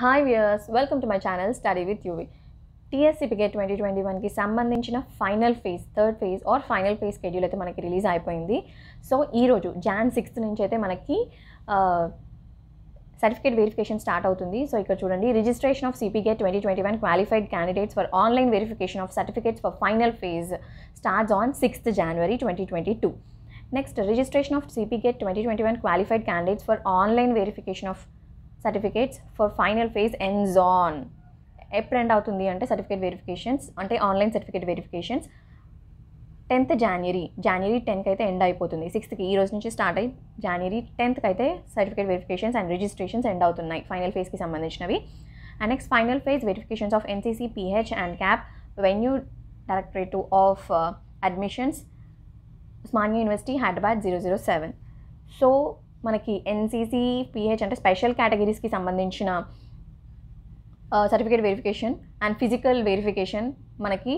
Hi viewers welcome to my channel study with UV TSCPK twenty twenty వన్కి సంబంధించిన final phase third phase or final phase schedule అయితే మనకి release అయిపోయింది. So ఈరోజు John sixth నుంచి అయితే మనకి సర్టిఫికేట్ వెరిఫికేషన్ స్టార్ట్ అవుతుంది. సో ఇక్కడ చూడండి registration of CPK twenty twenty one qualified candidates for online verification of certificates for final phase starts on sixth January twenty twenty two next registration of CPK twenty twenty one qualified candidates for online verification of certificates for final phase ends on ఎప్పుడు end అవుతుంది అంటే certificate verifications అంటే online certificate verifications tenth January January టెన్త్కి అయితే end అయిపోతుంది. సిక్స్త్కి ఈ రోజు నుంచి start అయ్యి జనవరి టెన్త్కి అయితే certificate verifications and registrations end అవుతున్నాయి ఫైనల్ ఫేజ్కి సంబంధించినవి. And next final phase verifications of NCC PH and CAP venue directorate of admissions Osmania university Hyderabad zero zero seven so మనకి ఎన్సీసీ పిహెచ్ అంటే special కేటగిరీస్కి సంబంధించిన certificate verification and physical verification మనకి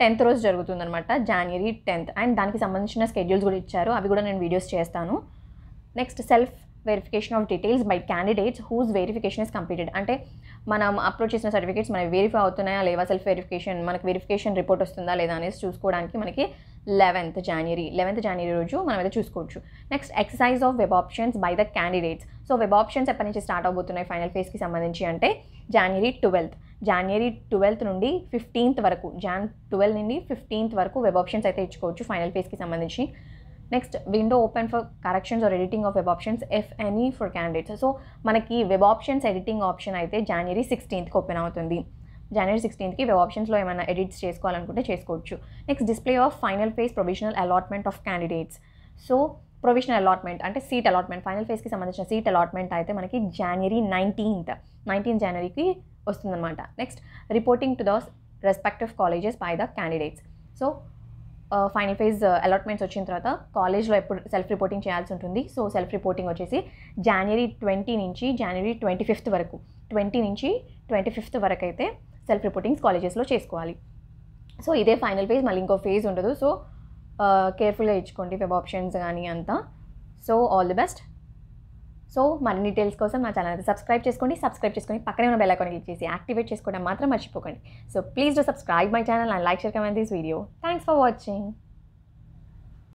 tenth రోజు జరుగుతుందనమాట జనవరి tenth and దానికి సంబంధించిన schedules కూడా ఇచ్చారు. అవి కూడా నేను వీడియోస్ చేస్తాను. Next self verification of details by candidates whose verification is completed అంటే మనం అప్లోడ్ చేసిన సర్టిఫికేట్స్ మనకి వెరిఫై అవుతున్నాయా? లేవా సెల్ఫ్ వెరిఫికేషన్ మనకి వెరిఫికేషన్ రిపోర్ట్ వస్తుందా? లేదా అనేసి చూసుకోవడానికి మనకి లెవెన్త్ జనవరి లెవెన్త్ జనవరి రోజు మనం అయితే చూసుకోవచ్చు. Next exercise of web options by the candidates so web options ఎప్పటి నుంచి స్టార్ట్ అవబోతున్నాయి ఫైనల్ ఫేస్కి సంబంధించి అంటే జనవరి ట్వెల్త్ జనవరి ట్వెల్త్ నుండి ఫిఫ్టీన్త్ వరకు జాన్ ట్వెల్వ్ నుండి ఫిఫ్టీన్త్ వరకు వెబ్ ఆప్షన్స్ అయితే ఇచ్చుకోవచ్చు ఫైనల్ ఫేస్కి సంబంధించి. Next window open for corrections or editing of web options if any for candidates so మనకి వెబ్ ఆప్షన్స్ ఎడిటింగ్ ఆప్షన్ అయితే జనవరి సిక్స్టీన్త్కి ఓపెన్ అవుతుంది. జనవరి సిక్స్టీన్త్కి వెబ్ ఆప్షన్స్లో ఏమైనా ఎడిట్స్ చేసుకోవాలనుకుంటే చేసుకోవచ్చు. Next display of final phase provisional allotment of candidates so provisional allotment అంటే seat allotment final ఫేజ్కి సంబంధించిన సీట్ అలాట్మెంట్ అయితే మనకి జనవరి నైన్టీన్త్ నైన్టీన్త్ జనవరికి వస్తుందన్నమాట. Next reporting to the respective colleges by the candidates so final phase allotments వచ్చిన తర్వాత కాలేజ్లో ఎప్పుడు సెల్ఫ్ రిపోర్టింగ్ చేయాల్సి ఉంటుంది. సో సెల్ఫ్ రిపోర్టింగ్ వచ్చేసి జనవరి ట్వంటీ నుంచి జనవరి ట్వంటీ ఫిఫ్త్ వరకు. ట్వంటీ నుంచి ట్వంటీ ఫిఫ్త్ వరకు అయితే సెల్ఫ్ రిపోర్టింగ్స్ కాలేజెస్లో చేసుకోవాలి. సో ఇదే ఫైనల్ ఫేజ్ మళ్ళీ ఇంకో ఫేజ్ ఉండదు. సో కేర్ఫుల్గా uh, ఇచ్చుకోండి వెబ్ ఆప్షన్స్ కానీ అంతా. So all the best so మరిన్ని డీటెయిల్స్ కోసం నా ఛానల్ అయితే సబ్స్క్రైబ్ చేసుకోండి. సబ్స్క్రైబ్ చేసుకొని పక్కనే ఉన్న బెల్ ఐకాన్ క్లిక్ చేసి యాక్టివేట్ చేసుకోవడం మాత్రం మర్చిపోకండి. So please do subscribe my channel and like share comment this video thanks for watching